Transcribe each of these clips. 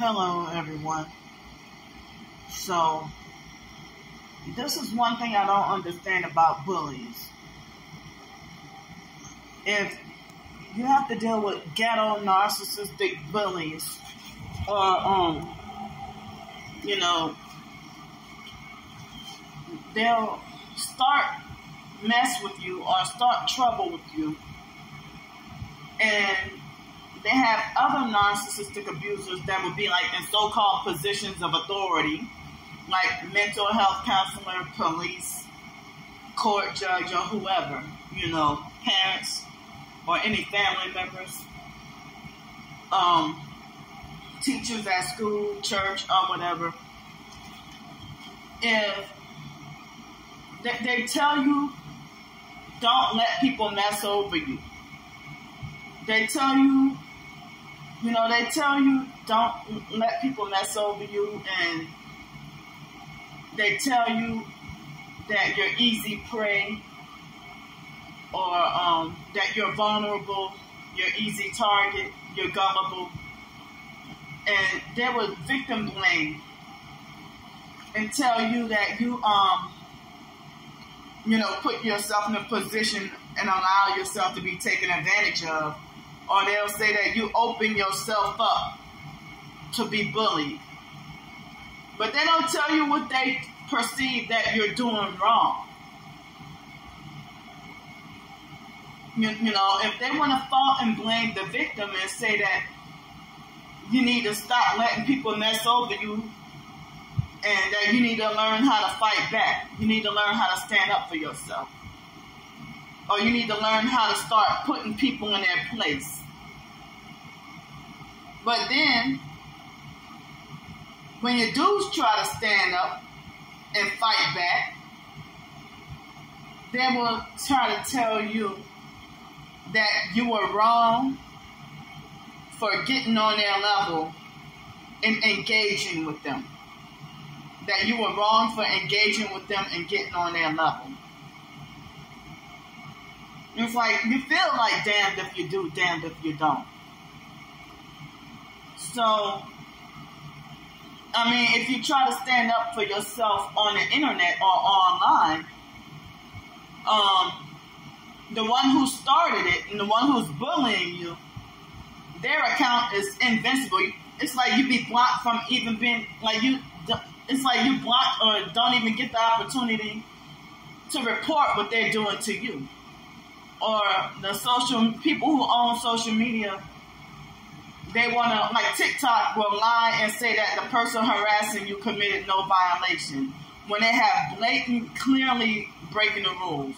Hello, everyone. So, this is one thing I don't understand about bullies. If you have to deal with ghetto narcissistic bullies, or um, you know, they'll start mess with you or start trouble with you, and they have other narcissistic abusers that would be like in so-called positions of authority, like mental health counselor, police, court judge, or whoever, you know, parents or any family members, um, teachers at school, church, or whatever. If they, they tell you, don't let people mess over you. They tell you you know, they tell you don't let people mess over you, and they tell you that you're easy prey, or um, that you're vulnerable, you're easy target, you're gullible, and they will victim blame and tell you that you um you know put yourself in a position and allow yourself to be taken advantage of or they'll say that you open yourself up to be bullied. But they don't tell you what they perceive that you're doing wrong. You, you know, if they want to fault and blame the victim and say that you need to stop letting people mess over you and that you need to learn how to fight back. You need to learn how to stand up for yourself. Or you need to learn how to start putting people in their place. But then, when your dudes try to stand up and fight back, they will try to tell you that you were wrong for getting on their level and engaging with them. That you were wrong for engaging with them and getting on their level. It's like you feel like damned if you do, damned if you don't. So, I mean, if you try to stand up for yourself on the internet or online, um, the one who started it and the one who's bullying you, their account is invincible. It's like you'd be blocked from even being like you. It's like you blocked or don't even get the opportunity to report what they're doing to you, or the social people who own social media they want to, like TikTok will lie and say that the person harassing you committed no violation when they have blatant, clearly breaking the rules.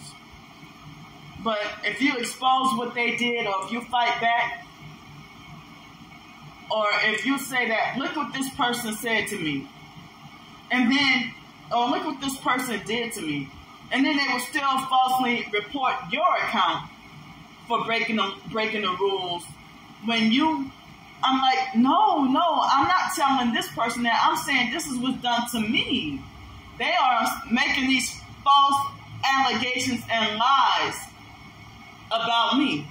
But if you expose what they did or if you fight back, or if you say that, look what this person said to me, and then, oh, look what this person did to me, and then they will still falsely report your account for breaking the, breaking the rules when you I'm like, no, no, I'm not telling this person that. I'm saying this is what's done to me. They are making these false allegations and lies about me.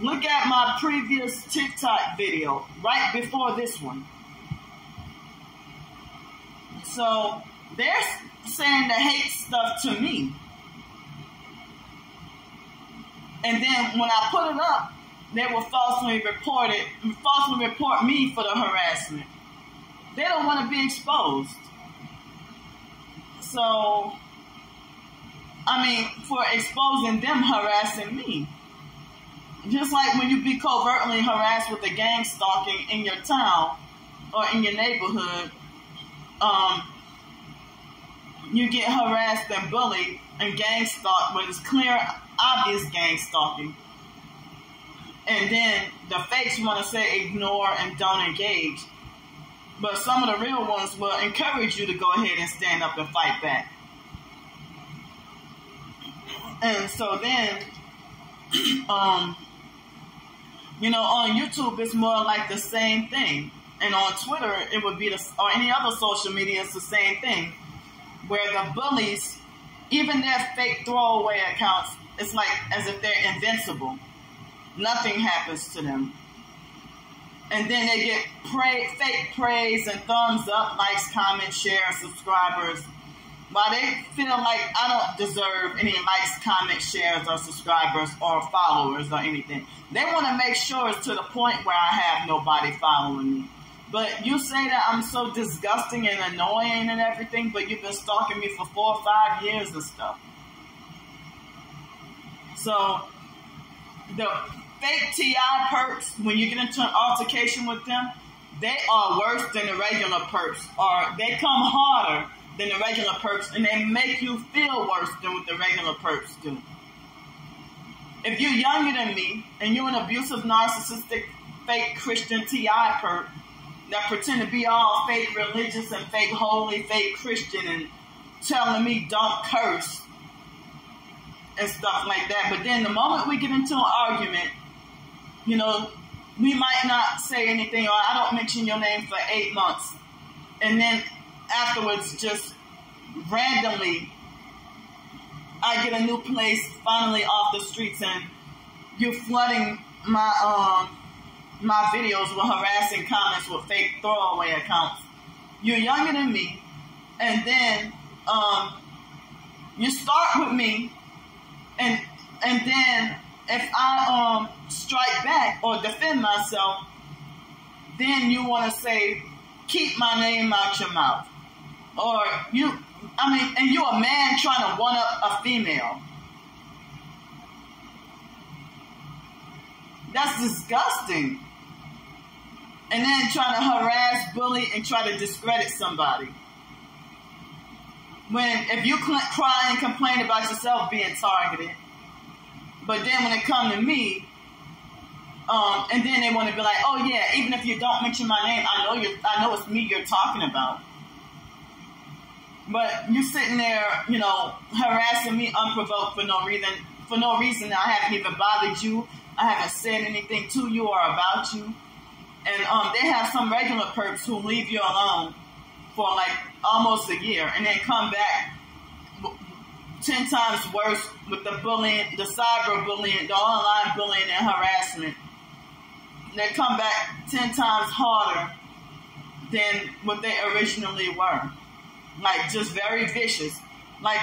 Look at my previous TikTok video right before this one. So they're saying the hate stuff to me. And then when I put it up, they will falsely report it, falsely report me for the harassment. They don't want to be exposed. So, I mean, for exposing them harassing me. Just like when you be covertly harassed with a gang stalking in your town or in your neighborhood, um, you get harassed and bullied and gang stalked when it's clear, obvious gang stalking and then the fakes want to say ignore and don't engage. But some of the real ones will encourage you to go ahead and stand up and fight back. And so then, um, you know, on YouTube, it's more like the same thing. And on Twitter, it would be the, or any other social media, it's the same thing. Where the bullies, even their fake throwaway accounts, it's like as if they're invincible nothing happens to them. and then they get pray, fake praise and thumbs up, likes, comments, shares, subscribers. While they feel like I don't deserve any likes, comments, shares, or subscribers, or followers, or anything, they want to make sure it's to the point where I have nobody following me. But you say that I'm so disgusting and annoying and everything, but you've been stalking me for four or five years and stuff. So the fake TI perps, when you get into an altercation with them, they are worse than the regular perps, or they come harder than the regular perps, and they make you feel worse than what the regular perps do. If you're younger than me and you're an abusive, narcissistic, fake Christian TI perp that pretend to be all fake religious and fake holy, fake Christian, and telling me don't curse and stuff like that. But then the moment we get into an argument, you know, we might not say anything or I don't mention your name for eight months. And then afterwards, just randomly, I get a new place finally off the streets and you're flooding my um my videos with harassing comments with fake throwaway accounts. You're younger than me, and then um, you start with me and and then if I um strike back or defend myself, then you want to say, keep my name out your mouth, or you. I mean, and you're a man trying to one up a female. That's disgusting. And then trying to harass, bully, and try to discredit somebody when if you cry and complain about yourself being targeted, but then when it come to me, um, and then they want to be like, oh yeah, even if you don't mention my name, I know you, I know it's me you're talking about. But you sitting there, you know, harassing me unprovoked for no reason. For no reason, I haven't even bothered you. I haven't said anything to you or about you. And um, they have some regular perps who leave you alone for like almost a year and then come back 10 times worse with the bullying, the cyber bullying, the online bullying and harassment. They come back 10 times harder than what they originally were. Like just very vicious. Like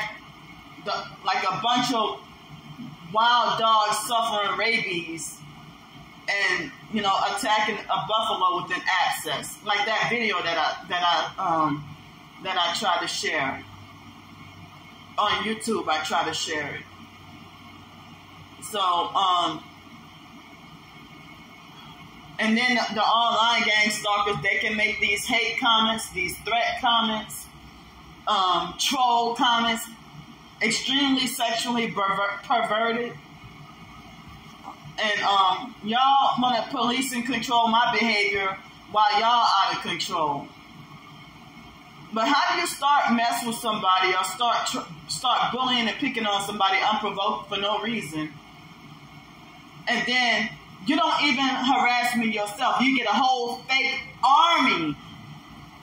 the like a bunch of wild dogs suffering rabies and you know attacking a buffalo with an abscess. Like that video that I that I um that I tried to share on YouTube. I try to share it. So, um, and then the, the online gang stalkers, they can make these hate comments, these threat comments, um, troll comments, extremely sexually perver- perverted. And um, y'all want to police and control my behavior while y'all out of control. But how do you start messing with somebody or start start bullying and picking on somebody unprovoked for no reason, and then you don't even harass me yourself? You get a whole fake army,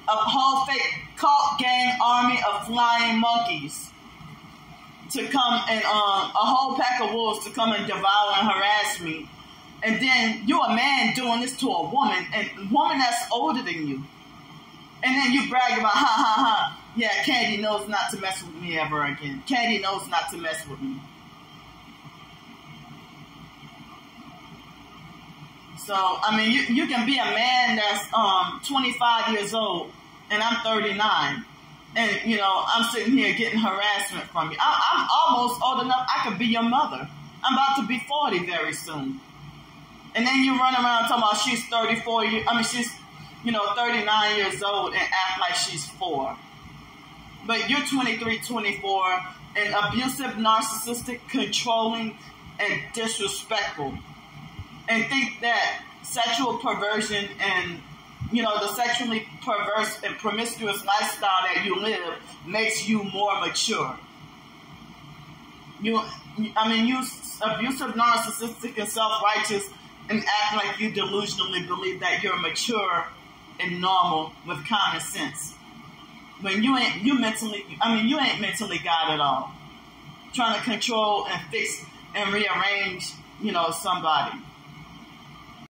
a whole fake cult gang army of flying monkeys to come and um, a whole pack of wolves to come and devour and harass me. And then you're a man doing this to a woman, and woman that's older than you. And then you brag about, ha ha ha, yeah, Candy knows not to mess with me ever again. Candy knows not to mess with me. So, I mean, you, you can be a man that's um, 25 years old and I'm 39. And, you know, I'm sitting here getting harassment from you. I, I'm almost old enough, I could be your mother. I'm about to be 40 very soon. And then you run around talking about she's 34 years, I mean, she's you know, 39 years old and act like she's four. But you're 23, 24, and abusive, narcissistic, controlling, and disrespectful. And think that sexual perversion and, you know, the sexually perverse and promiscuous lifestyle that you live makes you more mature. You, I mean, you abusive, narcissistic, and self-righteous and act like you delusionally believe that you're mature and normal with common sense. When you ain't you mentally, I mean, you ain't mentally God at all. Trying to control and fix and rearrange, you know, somebody.